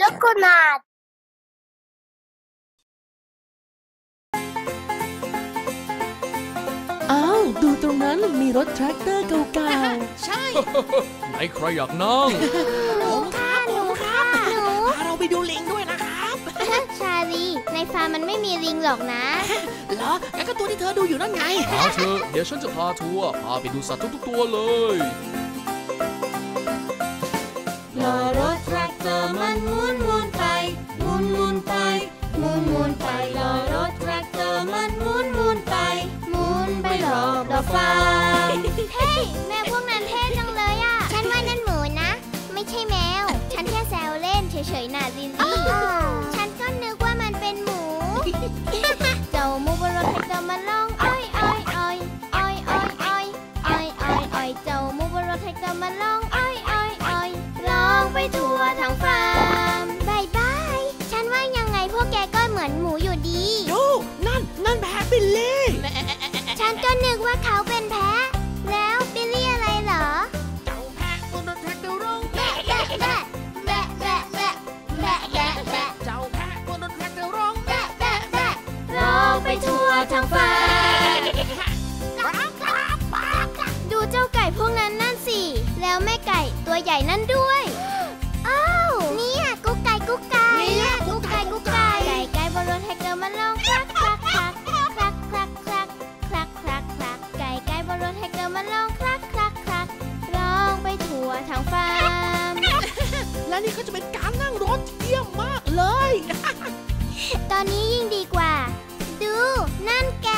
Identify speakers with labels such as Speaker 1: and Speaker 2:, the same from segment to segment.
Speaker 1: Loconat
Speaker 2: อ้าวดูตรงนั้นมีรถแทรกเตอร์เก่า
Speaker 3: ใช่
Speaker 4: ไหนใครอยากนั่ง
Speaker 1: ฟาร์มมันไม่มีลิงหรอกนะ
Speaker 3: เหรอแล้วก็ตัวที่เธอดูอยู่นั่นไง
Speaker 4: พาเธอะเดี๋ยวฉันจะพาทัวร์พาไปดูสัตว์ทุกๆตัวเลย
Speaker 5: ล้อรถแทรกเตอร์มันหมุนหมุนไปหมุนหมุนไปหมุนหมุนไปล้อรถแทรกเตอร์มันหมุนหมุนไปหมุนไปรอบรอบฟาร์ม
Speaker 1: เฮ้ยแมวพวกนั้นเท่จังเลยอะ ฉันว่านั่นหมูนะ ไม่ใช่แมว ฉันแค่แซวเล่นเฉยๆน่ะลิลลี่ เหมือนหมูอยู่ดี
Speaker 3: ดู นั่น นั่นแพะบิลลี่
Speaker 1: ฉันก็นึกว่าเขาเป็นแพะแล้วบิลลี่อะไรเหรอ
Speaker 3: เจ้าแพะบนรถแทรกเตอร์ร้อง
Speaker 1: แบะแบะแบะแบะแบะแบะแบะแบะแบะ
Speaker 3: เจ้าแพะบนรถแทรกเตอร์ร้อง
Speaker 1: แบะแบะแบะ
Speaker 5: ร้องไปทั่วทั้งฟาร์ม
Speaker 1: ดูเจ้าไก่พวกนั้นนั่นสิ แล้วแม่ไก่ตัวใหญ่นั่นด้วย อ้าว เนี่ยกุ๊กไก่กุ๊กไก่
Speaker 3: เนี่ยกุ๊กไก่กุ๊กไก่
Speaker 1: ไก่ไก่บนรถแท็กเตอร์มันร้องคลักคลักคลักคลักคลักคลักคลักคลักคลักไก่ไก่บนรถแทรกเตอร์มันร้องคลักคลักคลักร้องไปทั่วทั้งฟาร์ม
Speaker 3: และนี่ก็จะเป็นการนั่งรถเยี่ยมมากเลย
Speaker 1: ตอนนี้ยิ่งดีกว่า ดู นั่นแก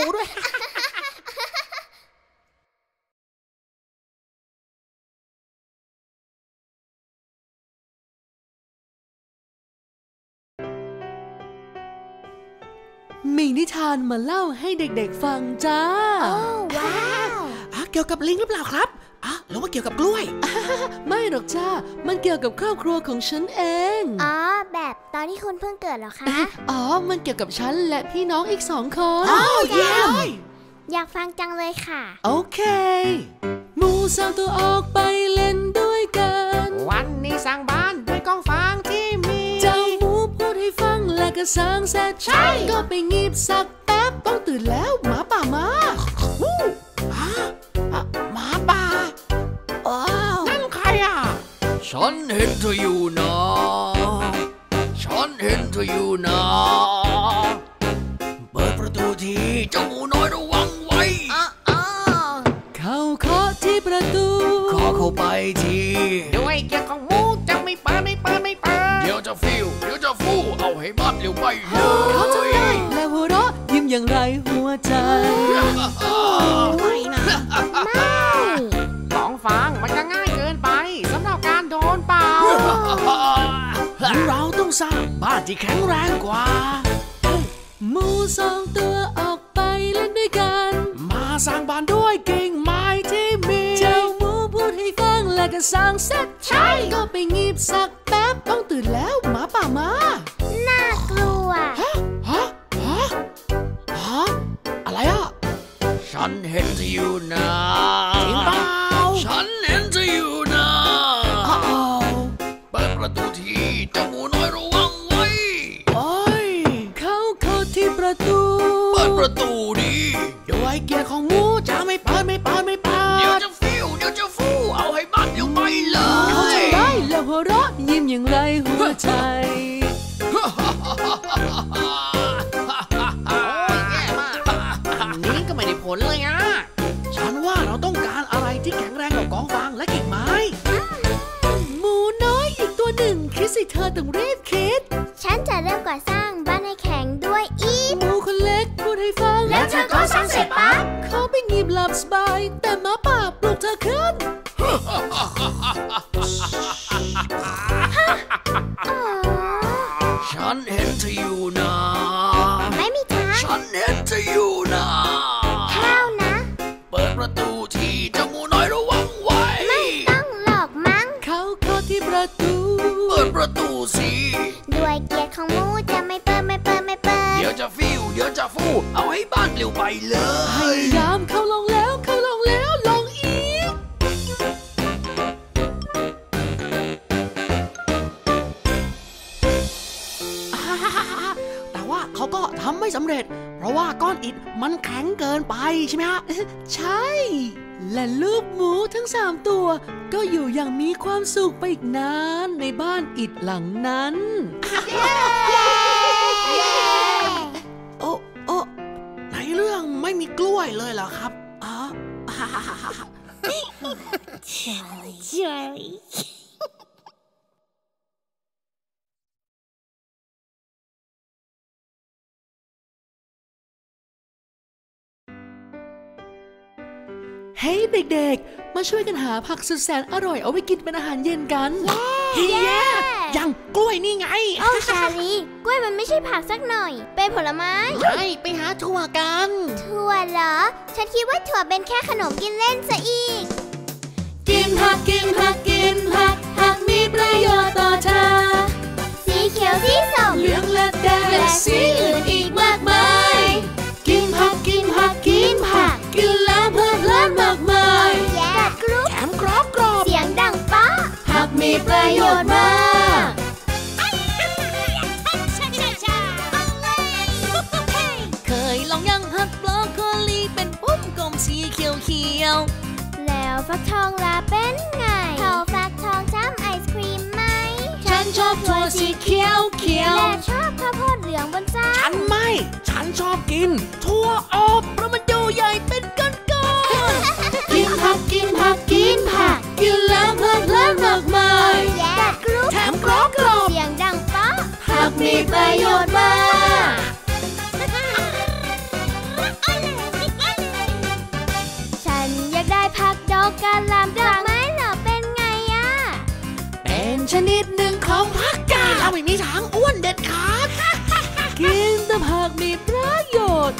Speaker 5: มู
Speaker 1: ด้วย
Speaker 2: ๆมีนิทานมาเล่าให้เด็กๆฟังจ้า
Speaker 1: โอ้ว้าว
Speaker 3: อะเกี่ยวกับลิงหรือเปล่าครับ อะหรือว่าเกี่ยวกับกล้วย
Speaker 2: ไม่หรอกจ้า มันเกี่ยวกับครอบครัวของฉันเอง
Speaker 1: อ๋อ แบบตอนที่คุณเพิ่งเกิดเหรอคะ
Speaker 2: อ๋อ มันเกี่ยวกับฉันและพี่น้องอีกสองคน
Speaker 3: อ้าวเยี่ยม
Speaker 1: อยากฟังจังเลยค่ะ
Speaker 2: โอเค หมูสาวตัวออกไปเล่นด้วยกัน
Speaker 3: วันนี้สร้างบ้านด้วยกองฟางที่มี
Speaker 2: เจ้าหมูพูดให้ฟังและก็สร้างเสร็จ
Speaker 3: ใช่
Speaker 2: ก็ไปงีบสักแป๊บต้องตื่นแล้วหมาป่ามา
Speaker 4: ฉันเห็นเธออยู่นะฉันเห็นเธออยู่นะ เปิดประตูทีเจ้าหมูน้อยระวังไว้
Speaker 2: เขาเคาะที่ประตู
Speaker 4: ขอเข้าไปที
Speaker 3: ด้วยเกียร์ของหมูจะไม่เปิดไม่เปิดไม่เปิด
Speaker 4: เดี๋ยวจะฟิวเดี๋ยวจะฟู่เอาให้บ้านเร็วไปเล
Speaker 2: เขาทำได้
Speaker 4: ย
Speaker 2: และหัวเราะยิ้มอย่างไรหัวใจ
Speaker 3: ไม่นะ
Speaker 1: ไม่
Speaker 3: เราต้องสร้างบ้านที่แข็งแรงกว่า
Speaker 2: หมูสองตัวออกไปเล่นด้วยกัน
Speaker 3: มาสร้างบ้านด้วยกิ่งไม้ที่มี
Speaker 2: เจ้าหมูพูดให้ฟังและก็สร้างเสร็จ
Speaker 3: ใช่
Speaker 2: ก็ไปงีบสักแป๊บต้องตื่นแล้วหมาป่ามา
Speaker 1: น่ากลัว
Speaker 3: ฮะ ฮะ ฮะ ฮะ
Speaker 4: ฉันเห็นเธออยู่นะ
Speaker 3: ปิ
Speaker 4: ดประตูทีเจ้าหมูน้อยระวังไว้
Speaker 2: โอ้ย เขาเข้าที่ประตู
Speaker 4: เปิดประตูดี
Speaker 3: ด้วยเกียรติของหมู ด
Speaker 2: สิเธอต้องรีบคิด
Speaker 1: ฉันจะเริ่มก่อ
Speaker 4: ส
Speaker 1: ร้า
Speaker 2: งำ
Speaker 3: ไม่สำเร็จ เพราะว่าก้อนอิฐมันแข็งเกินไปใช่ไหมฮะ
Speaker 2: ใช่ และลูกหมูทั้งสามตัว ก็อยู่อย่างมีความสุขไปอีกนานในบ้านอิฐหลังนั้น
Speaker 3: โอ้โอ้ในเรื่องไม่มีกล้วยเลยเหรอครับอ๋อ
Speaker 2: เฮ้ยเด็กๆ มาช่วยกันหาผักสุดแสนอร่อยเอาไว้กินเป็นอาหารเย็นกัน
Speaker 3: เฮียยังกล้วยนี่ไง
Speaker 1: โอ้ชาลี กล้วยมันไม่ใช่ผักสักหน่อย เป็นผลไม้
Speaker 3: ใช่ไปหาถั่วกัน
Speaker 1: ถั่วเหรอ ฉันคิดว่าถั่วเป็นแค่ขนมกินเล่นซะอีก
Speaker 2: กินผักกินผักกินผักผักมีประโยชน์ต่อเธอ
Speaker 1: สีเขียวที่ส้ม
Speaker 2: เหลืองและแดงและสีอื่นอีกมากมาย
Speaker 1: ป
Speaker 3: ระ
Speaker 2: โยชน์มากเคยลองยังหักบรอกโคลีเป็นปุ้มกลมสีเขียวเขียว
Speaker 1: แล้วฟักทองล่ะเป็นไงเขาฟักทองช้ำไอศครีมไหม
Speaker 2: ฉันชอบถั่วสีเขียวเขียว
Speaker 1: และชอบข้าวโพดเหลืองบนซ้า
Speaker 3: ฉันไม่ ฉันชอบกิน ถั่วอบ
Speaker 2: เพราะมัน มี
Speaker 1: ป
Speaker 3: ระ
Speaker 2: โยชน์มาก
Speaker 1: ฉันอยากได้ผักดอกกะหล่ำดอกไม้เหรอเป็นไงอะ
Speaker 2: เป็นชนิดหนึ่งของผักกาด
Speaker 3: เราไม่มีทางอ้วนเด็ดขาด
Speaker 2: กินแต่ผักมีประโยชน์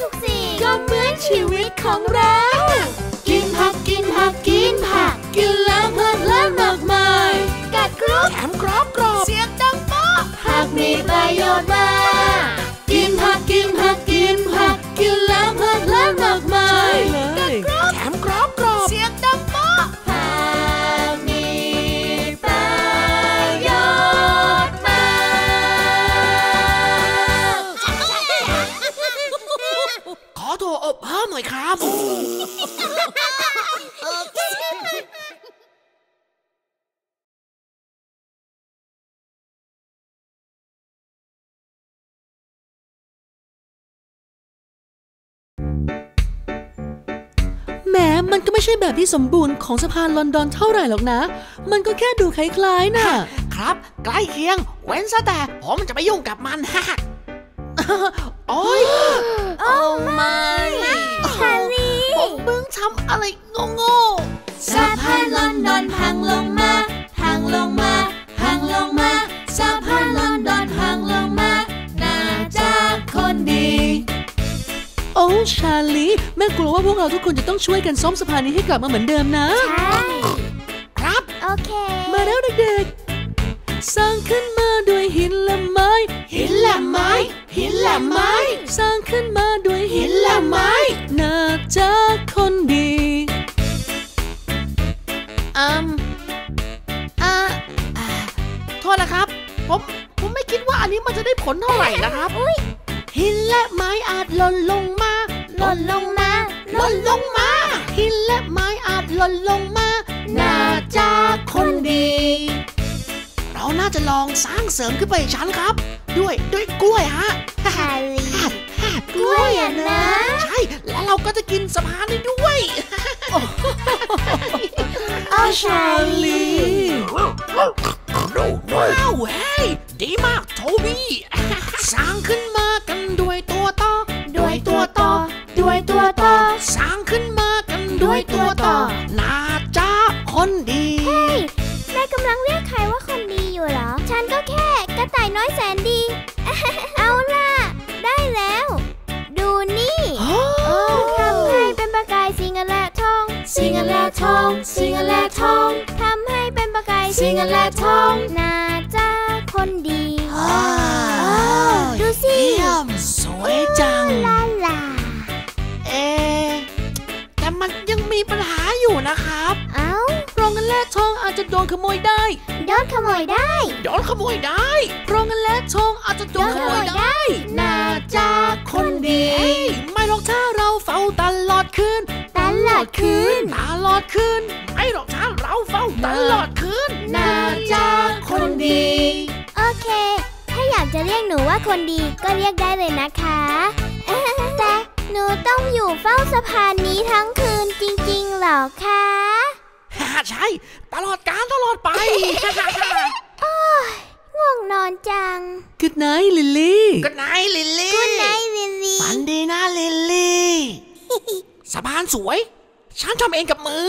Speaker 1: ทุกสิ่ง
Speaker 2: ก็เหมือนชีวิตของเรา กินผักกินผักกินผัก กินแล้วเพลิดเลินมากมาย
Speaker 1: กัดกรุ๊ป
Speaker 3: แถมกรอบกรอบ
Speaker 2: เสียงดังป๊อกผักมีประโยชน์มาก มมันก็ไม่ใช่แบบที่สมบูรณ์ของสะพานลอนดอนเท่าไหร่หรอกนะ มันก็แค่ดูคล้ายๆน่ะ
Speaker 3: ครับ ใกล้เคียง เว้นซะแต่ผมจะไปยุ่งกับมันฮะโอ้ย
Speaker 1: โอ้ไม่ชาลี
Speaker 3: ผมเพิ่งทำอะอะไรโง่
Speaker 5: สะพานลอนดอนพังลงมา พังลงมา อ้
Speaker 2: ชาลีแม่กลัวว่าพวกเราทุกคนจะต้องช่วยกันซ่อมสะพานนี้ให้กลับมาเหมือนเดิมนะ
Speaker 1: ใช่
Speaker 3: ๆครับ
Speaker 1: โอเค
Speaker 2: มาแล้วเด็กๆ สร้างขึ้นมาด้วยหินและไม้
Speaker 3: หินและไม้ หินและไม้
Speaker 2: สร้างขึ้นมาด้วยหิ
Speaker 3: หิ
Speaker 2: น
Speaker 3: นและไม้
Speaker 2: น่าจะคนดี
Speaker 3: อืมอ่าอ่าโทษนะครับ ผม ผมไม่คิดว่าอันนี้มันจะได้ผลเท่าไหร่นะครับ
Speaker 1: อุ้ย
Speaker 3: หินและไม้อาจหล่นลงมา
Speaker 1: หล่นลงมา
Speaker 3: หล่นลงมาหินและไม้อาจหล่นลงมาน่าจะคนดี เราน่าจะลองสร้างเสริมขึ้นไปอีกชั้นครับ ด้วยด้วยกล้วยฮะ
Speaker 1: ชาลี
Speaker 3: กล้วยอะ
Speaker 1: นะ
Speaker 3: ใช่ แล้วเราก็จะกินสะพานได้ด้วย
Speaker 1: โอ้ชาลี
Speaker 3: ว้าวเฮ้ยดีมากโทบี้สร้างขึ้นมา น้อ
Speaker 1: ยแสนดี เอาล่ะ ได้แล้ว ดูนี่ทำให้เป็นประกายสีเงินและทอง
Speaker 5: สีเงินและทองสีเงินและทอง
Speaker 1: ทำให้เป็นประกาย
Speaker 5: สีเงินและทอง
Speaker 1: น่าจะคนดี
Speaker 3: ว้าว
Speaker 1: ดูสิ
Speaker 3: เยี่ยมสวยจัง
Speaker 1: ลาลา
Speaker 3: เอะแต่มันยังมีปัญหาอยู่นะครับ
Speaker 2: และทองอาจจะโดนขโมยได้
Speaker 1: โดนขโมยได้
Speaker 3: โดนขโมยได้
Speaker 2: โรงเงินและทองอาจจะโดนขโมยได้
Speaker 3: น่าจะคนดี ไม่หรอกถ้าเราเฝ้าตลอดคืน
Speaker 1: ตลอดคืน
Speaker 3: ตลอดคืน ไม่หรอกถ้าเราเฝ้าตลอดคืน
Speaker 5: น่าจะคนดี
Speaker 1: โอเค ถ้าอยากจะเรียกหนูว่าคนดีก็เรียกได้เลยนะคะแต่หนูต้องอยู่เฝ้าสะพานนี้ทั้งคืนจริงๆเหรอคะ
Speaker 3: ฮ่า ใช่ ตลอดการตลอดไปโอ้ย
Speaker 1: ง่วงนอนจัง
Speaker 2: Good night ลิลลี่
Speaker 3: Good night ลิลลี่
Speaker 1: Good night ลิลลี่
Speaker 3: ฝันดีนะลิลลี่สะพานสวย ฉันทำเองกับมือ